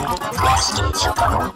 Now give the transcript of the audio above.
Rest in your